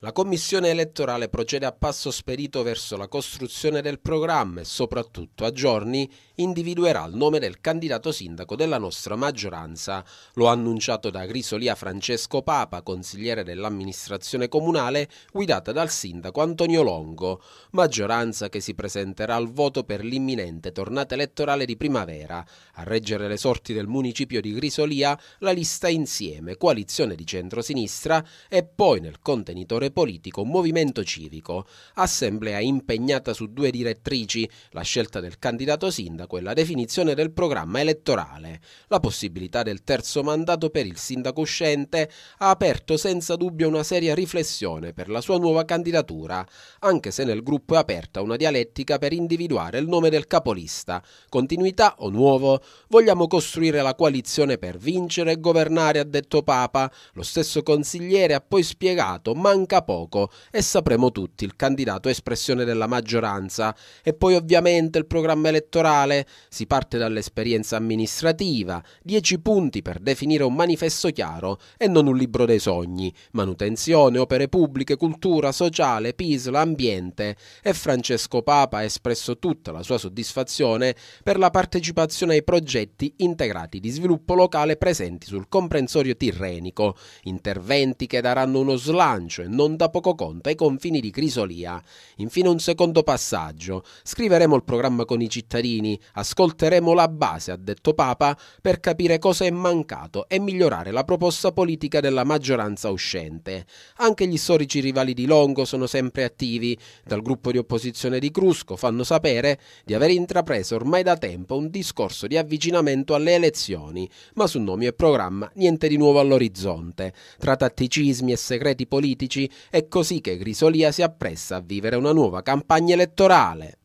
La commissione elettorale procede a passo spedito verso la costruzione del programma e soprattutto a giorni individuerà il nome del candidato sindaco della nostra maggioranza. Lo ha annunciato da Grisolia Francesco Papa, consigliere dell'amministrazione comunale guidata dal sindaco Antonio Longo, maggioranza che si presenterà al voto per l'imminente tornata elettorale di primavera. A reggere le sorti del municipio di Grisolia la lista insieme, coalizione di centrosinistra e poi nel contenitore settore politico, movimento civico, assemblea impegnata su due direttrici, la scelta del candidato sindaco e la definizione del programma elettorale. La possibilità del terzo mandato per il sindaco uscente ha aperto senza dubbio una seria riflessione per la sua nuova candidatura, anche se nel gruppo è aperta una dialettica per individuare il nome del capolista. Continuità o nuovo? Vogliamo costruire la coalizione per vincere e governare, ha detto Papa. Lo stesso consigliere ha poi spiegato, manca manca poco e sapremo tutti il candidato espressione della maggioranza. E poi ovviamente il programma elettorale. Si parte dall'esperienza amministrativa, 10 punti per definire un manifesto chiaro e non un libro dei sogni, manutenzione, opere pubbliche, cultura, sociale, PISLA, ambiente e Francesco Papa ha espresso tutta la sua soddisfazione per la partecipazione ai progetti integrati di sviluppo locale presenti sul comprensorio tirrenico, interventi che daranno uno slancio e non non da poco conto ai confini di Crisolia. Infine un secondo passaggio. Scriveremo il programma con i cittadini, ascolteremo la base, ha detto Papa, per capire cosa è mancato e migliorare la proposta politica della maggioranza uscente. Anche gli storici rivali di Longo sono sempre attivi. Dal gruppo di opposizione di Crusco fanno sapere di aver intrapreso ormai da tempo un discorso di avvicinamento alle elezioni, ma su nomi e programma niente di nuovo all'orizzonte. Tra tatticismi e segreti politici è così che Grisolia si appresta a vivere una nuova campagna elettorale.